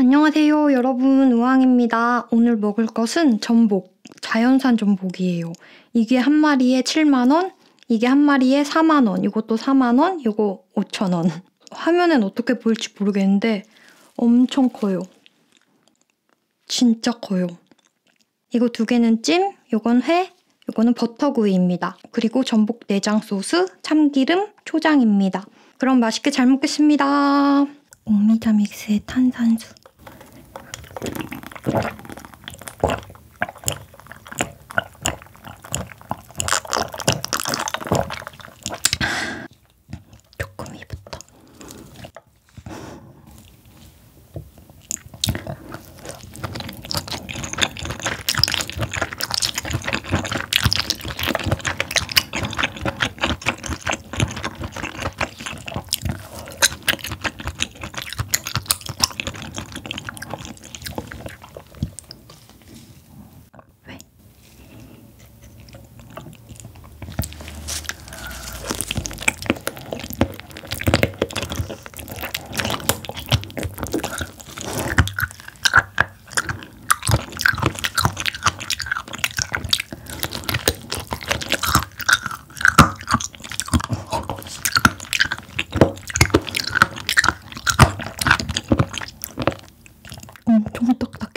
안녕하세요, 여러분. 우왕입니다. 오늘 먹을 것은 전복, 자연산 전복이에요. 이게 한 마리에 7만원, 이게 한 마리에 4만원, 이것도 4만원, 이거 5천원. 화면엔 어떻게 보일지 모르겠는데 엄청 커요. 진짜 커요. 이거 두 개는 찜, 이건 회, 이거는 버터구이입니다. 그리고 전복 내장 소스, 참기름, 초장입니다. 그럼 맛있게 잘 먹겠습니다. 옥미자 믹스에 탄산수. 왜? 엄청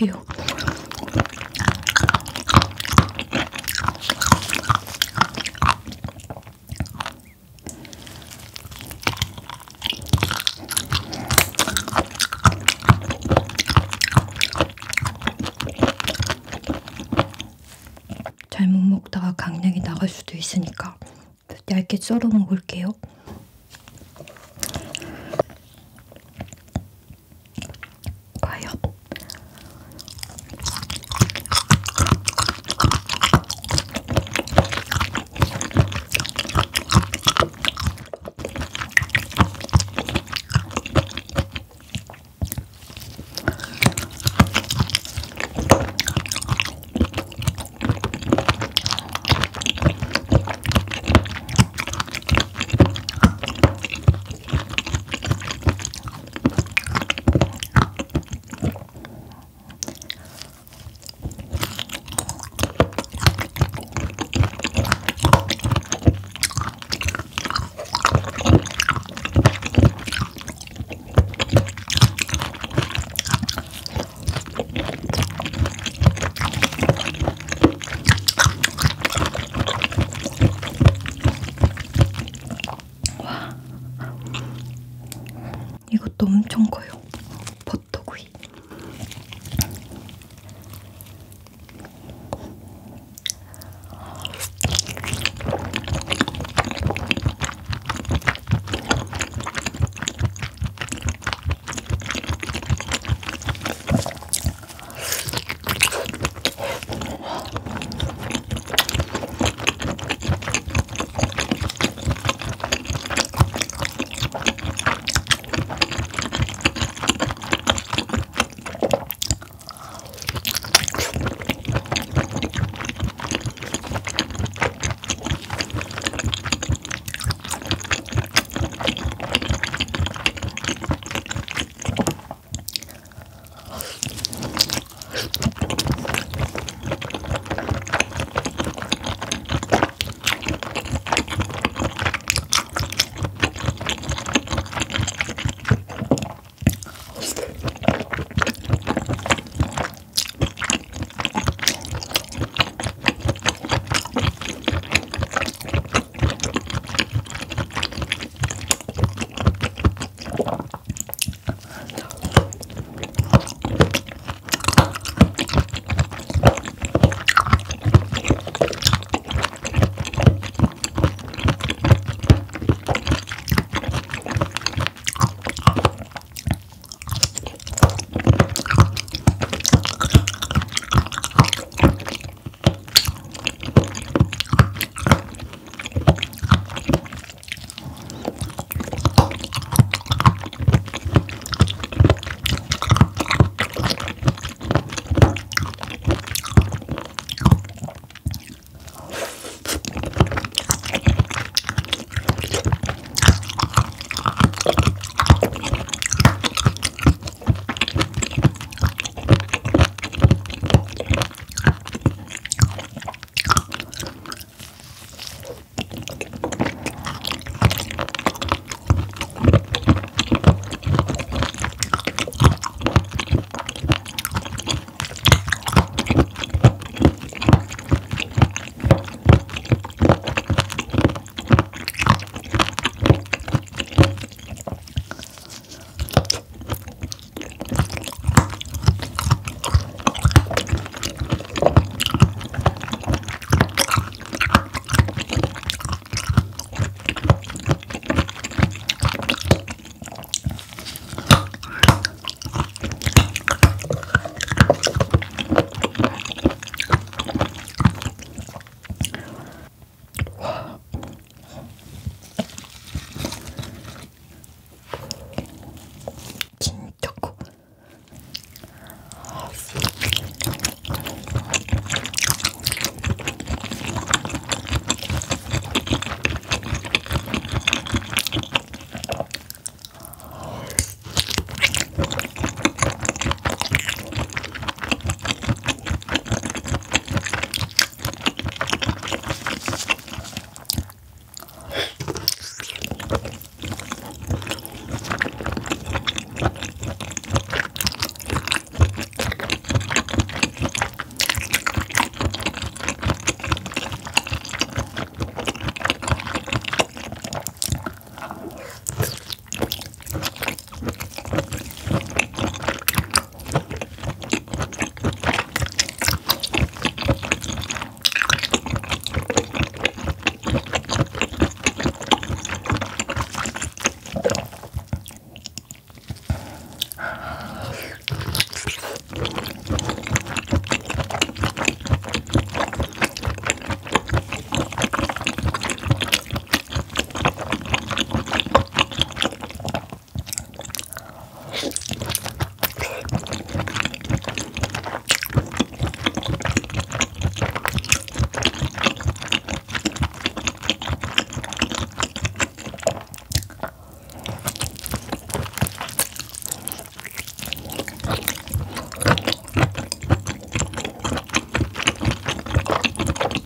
딱딱해요. 잘못 먹다가 강량이 나갈 수도 있으니까 얇게 썰어 먹을게요.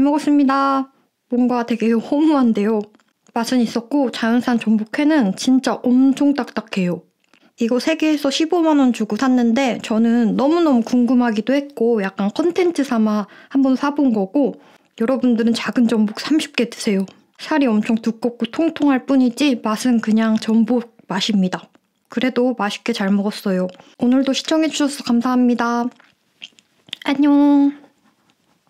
먹었습니다. 뭔가 되게 허무한데요. 맛은 있었고 자연산 전복회는 진짜 엄청 딱딱해요. 이거 3개에서 15만원 주고 샀는데 저는 너무너무 궁금하기도 했고 약간 컨텐츠 삼아 한번 사본 거고 여러분들은 작은 전복 30개 드세요. 살이 엄청 두껍고 통통할 뿐이지 맛은 그냥 전복 맛입니다. 그래도 맛있게 잘 먹었어요. 오늘도 시청해주셔서 감사합니다. 안녕.